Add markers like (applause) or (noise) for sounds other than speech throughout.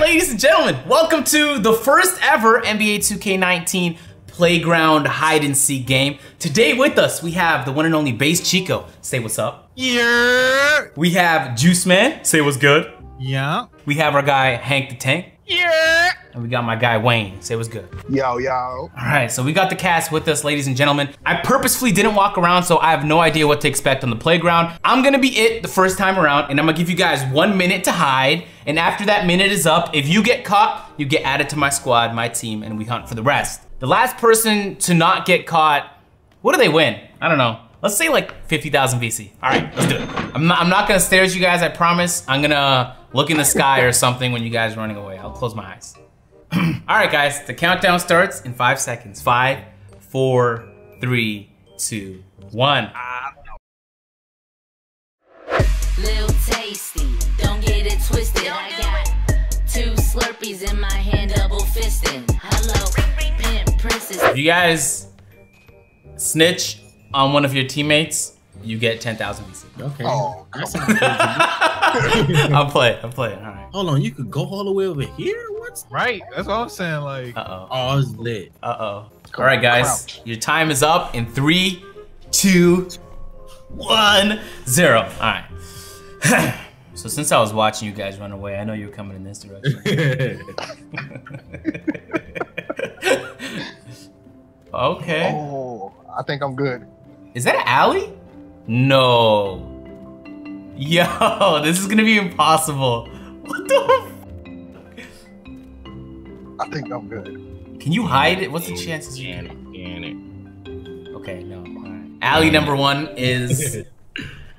right, ladies and gentlemen, welcome to the first ever NBA 2K19 Playground Hide and Seek game. Today with us, we have the one and only Base Chico. Say what's up. Yeah. We have Juice Man. Say what's good. Yeah. We have our guy Hank the Tank. Yeah. And we got my guy Wayne. Say what's good. Yo, yo. All right, so we got the cast with us, ladies and gentlemen. I purposefully didn't walk around, so I have no idea what to expect on the playground. I'm gonna be it the first time around, and I'm gonna give you guys one minute to hide. And after that minute is up, if you get caught, you get added to my squad, my team, and we hunt for the rest. The last person to not get caught, what do they win? I don't know. Let's say like 50,000 VC. All right, let's do it. I'm not, I'm not gonna stare at you guys, I promise. I'm gonna look in the sky or something when you guys are running away. I'll close my eyes. All right, guys, the countdown starts in five seconds. Five, four, three, two, one. Lil Tasty, don't get it twisted. I got two Slurpees in my hand, double fisting. Hello, pimp princess. If you guys snitch on one of your teammates, you get 10,000 VC. Okay. Oh, That sounds good. (laughs) I'll play, I'll play, all right. Hold on, you could go all the way over here? What's Right. That's what I'm saying. Like, Uh-oh, Oh, it's lit. uh-oh. All right, guys, your time is up in three, two, one, zero. All right. (laughs) so since I was watching you guys run away, I know you were coming in this direction. (laughs) okay. oh, I think I'm good. Is that an alley? No. Yo, (laughs) this is gonna be impossible. What the? I think I'm good. Can you hide it? What's the chances? You Can can? it, can it. Okay, no. All right. Alley number one is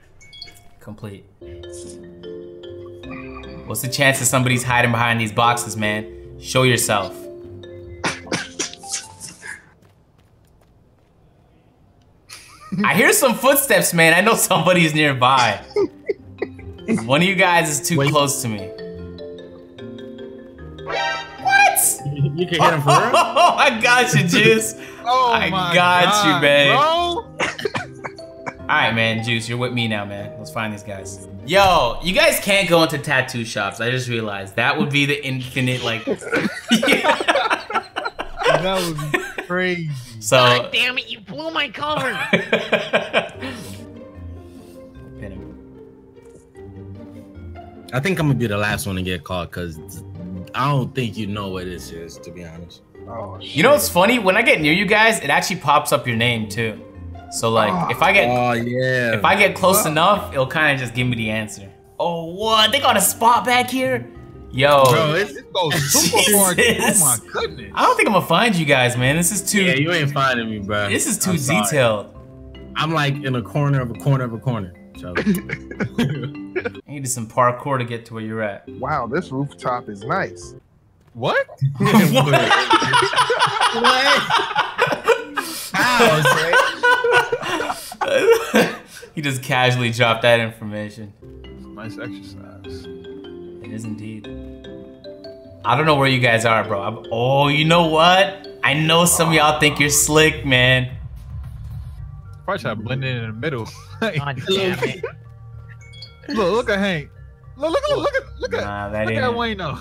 (laughs) complete. What's the chances somebody's hiding behind these boxes, man? Show yourself. I hear some footsteps, man. I know somebody's nearby. One of you guys is too Wait. close to me. You can hit him for real? (laughs) Oh, I got you, Juice. (laughs) oh I my got you, babe. Bro. (laughs) All right, man, Juice, you're with me now, man. Let's find these guys. Yo, you guys can't go into tattoo shops. I just realized that would be the infinite, like. That would be crazy. so. damn it, you blew my cover! Pin him. I think I'm gonna be the last one to get caught because I don't think you know what this is, to be honest. Oh, shit. You know what's funny? When I get near you guys, it actually pops up your name too. So like, ah. if I get Oh yeah. if I get close enough, it'll kind of just give me the answer. Oh, what? They got a spot back here? Yo, Bro, it's, It goes (laughs) super far. Oh Jesus. Oh my goodness. I don't think I'm gonna find you guys, man. This is too. yeah, you ain't finding me, bro. this is too I'm sorry. detailed. I'm like in a corner of a corner of a corner. So (laughs) I needed some parkour to get to where you're at. Wow, this rooftop is nice. What? (laughs) How, Say? (laughs) he just casually dropped that information. Nice exercise. It is indeed. I don't know where you guys are, bro. I'm- oh, you know what? I know some of y'all think you're slick, man. Probably try to blend in in the middle. (laughs) God damn it. (laughs) look, look at Hank. Look, look, look, look at, look at, Nah, that look at it. Wayne though.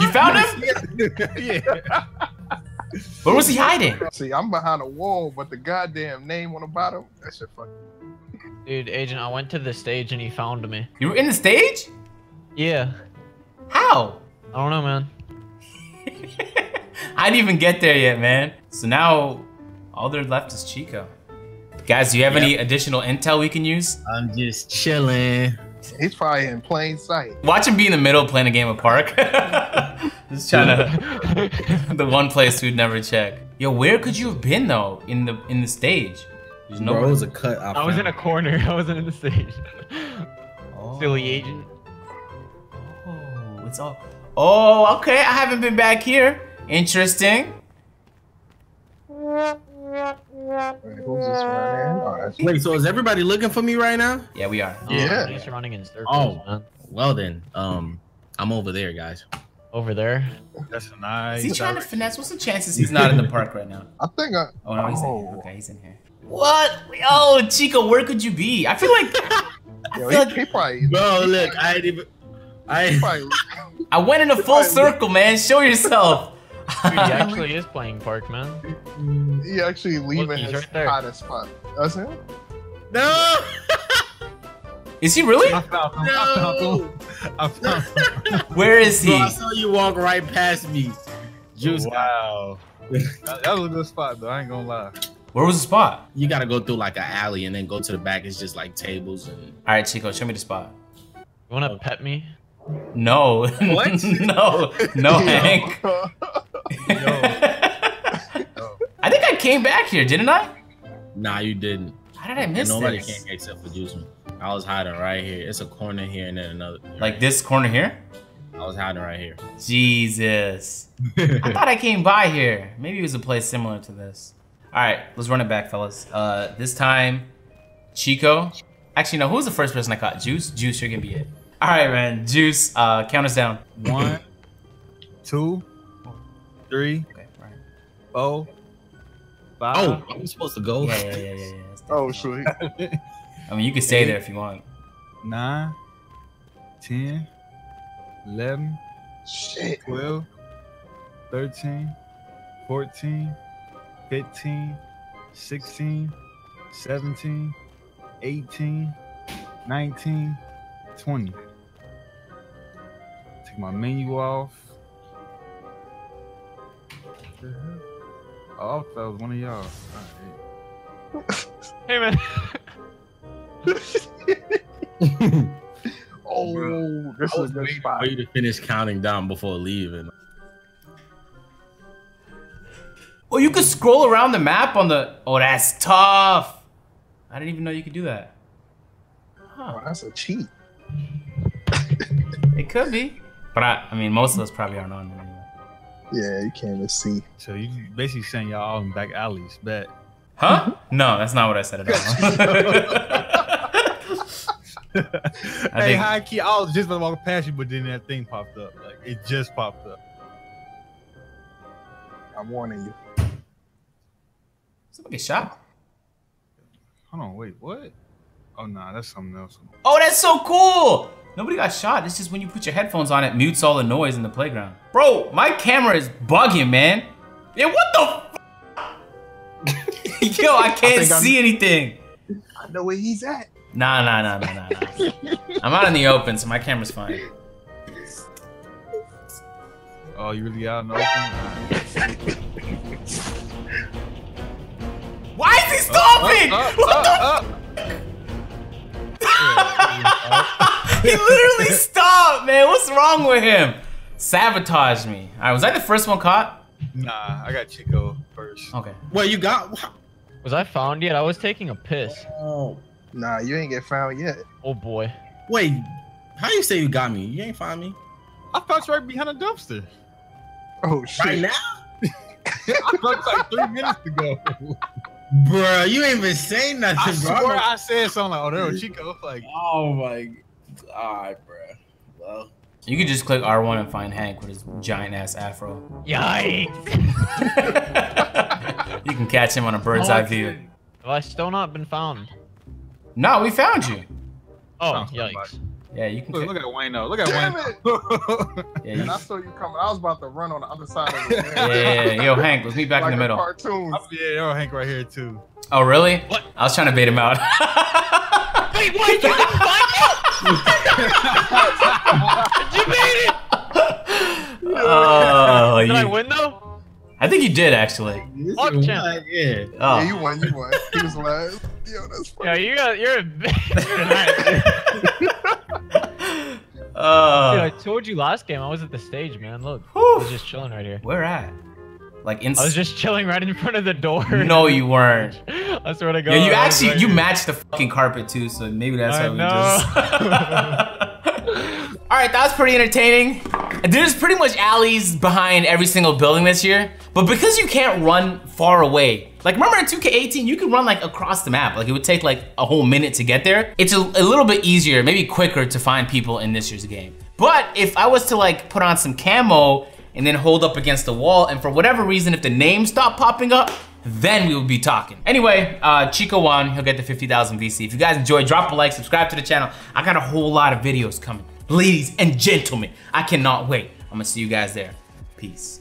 You found him? (laughs) yeah. Where was he hiding? See, I'm behind a wall, but the goddamn name on the bottom, that shit fucking. Dude, Agent, I went to the stage and he found me. You were in the stage? Yeah. How? I don't know, man. I didn't even get there yet, man. So now, all there left is Chico. Guys, do you have any additional intel we can use? I'm just chilling. He's probably in plain sight. Watch him be in the middle playing a game of Park. (laughs) Just trying to (laughs) the one place we'd never check. Yo, where could you have been though in the in the stage? There's no. Bro, it was a cut. I, I was in a corner. (laughs) I wasn't in the stage. Oh. Silly agent. Oh, it's all. Oh, okay. I haven't been back here. Interesting. Wait, who's this right now? Oh, that's Wait, so is everybody looking for me right now? Yeah, we are. Oh, Yeah. He's running in circles, Oh. man. Well then, um, I'm over there, guys. Over there. That's a nice. Is he trying to finesse? What's the chances he's not in the (laughs) park right now? I think I. Oh no, he's in here. Oh. Okay, he's in here. What? Oh, Chico, where could you be? I feel like Yo, feel he, he probably. Bro, look, I ain't even. I (laughs) (laughs) I went in a full circle, man. Show yourself. Dude, he (laughs) actually is playing park, man. He actually leaving he's his right there. hottest spot. That's him. No. Is he really? I found him. I found him. I found him. Where is Bro, he? I saw you walk right past me. Juice. Wow. (laughs) that, that was a good spot though. I ain't gonna lie. Where was the spot? You gotta go through like an alley and then go to the back. It's just like tables and. All right, Chico, show me the spot. You wanna pet me? No. What? (laughs) no. No, (laughs) Hank. (laughs) I think I came back here, didn't I? Nah, you didn't. How did I And miss nobody this? came except for Juice. I was hiding right here. It's a corner here and then another. Like this corner here? I was hiding right here. Jesus. I thought I came by here. Maybe it was a place similar to this. All right, let's run it back, fellas. Uh, this time, Chico. Actually, no. Who was the first person I caught? Juice. Juice, you're gonna be it. All right, man. Juice. Uh, count us down. (clears throat) One, two, three, Okay. All right. four, five. Oh, I'm supposed to go. Yeah, yeah, yeah, yeah. yeah. Oh, sweet. I mean, you can stay there if you want. nine, 10, 11, Shit. 12, 13, 14, 15, 16, 17, 18, 19, 20. Take my menu off. Oh, that was one of y'all. Alright. (laughs) Hey, man. (laughs) Oh, this I is was a good waiting spot. for you to finish counting down before leaving. Oh, you could scroll around the map on the. Oh, that's tough. I didn't even know you could do that. Oh, that's a cheat. It could be. But I, I mean, most of us probably aren't on it anyway. Yeah, you can't even see. So you basically saying y'all all in back alleys, bet. Huh? No, that's not what I said at all. (laughs) I hey, think- high key, I was just about to walk past you, but then that thing popped up. Like it just popped up. I'm warning you. Somebody get shot. Hold on, wait, what? Oh nah, that's something else. Oh, that's so cool. Nobody got shot. It's just when you put your headphones on, it mutes all the noise in the playground. Bro, my camera is bugging, man. Yeah, what the? F- (laughs) Yo, I can't think I'm- see anything. I know where he's at. Nah, nah, nah, nah, nah, nah. I'm out in the open, so my camera's fine. Oh, you really out in the open? Why is he stopping? Up, what the? Uh, he literally stopped, man. What's wrong with him? Sabotage me. All right, was I the first one caught? nah, I got Chico first. Okay. Well, you got. Was I found yet? I was taking a piss. Oh, Nah, you ain't get found yet. Oh boy. wait. How you say you got me? You ain't find me I found you right behind a dumpster. Oh shit. right now, (laughs) I found like three minutes ago. bro. You ain't even saying nothing, I bro. swear I said something like, "Oh, there was Chico." Like, Oh my. All right, bro. Well, You could just click R1 and find Hank with his giant ass afro. Yikes. (laughs) you can catch him on a bird's eye view. Have I still not been found? No, we found you. Oh, Found yikes. Yeah, you can. Look, ca- look at Wayne though. Look at Damn Wayne. it. (laughs) yeah, And you- I saw you coming. I was about to run on the other side of the (laughs) yeah, yeah, yeah. Yo, Hank, let's meet back like in the a middle. cartoon. yeah, yo, Hank right here too. Oh, really? What? I was trying to bait him out. Wait, what? You didn't find me? You made it! Oh, Did I you- win though? I think you did actually. Fuck This is yeah. Oh. Yeah, you won. You won. He was last. Yo, that's funny. Yeah, you got, you're a you're a nice- Dude, I told you last game I was at the stage, man. Look, I was just chilling right here. Where at? Like in. I was just chilling right in front of the door. No, you weren't. (laughs) I swear to God. Yeah, you actually right you here. matched the fucking carpet too, so maybe that's I how we just. (laughs) (laughs) All right, that was pretty entertaining. There's pretty much alleys behind every single building this year, but because you can't run far away, like remember in 2K18, you could run like across the map. Like it would take like a whole minute to get there. It's a, a little bit easier, maybe quicker to find people in this year's game. But if I was to like put on some camo and then hold up against the wall, and for whatever reason, if the names stop popping up, then we would be talking. Anyway, uh, Chico won. He'll get the 50,000 VC. If you guys enjoyed, drop a like, subscribe to the channel. I got a whole lot of videos coming. Ladies and gentlemen, I cannot wait. I'm gonna see you guys there. Peace.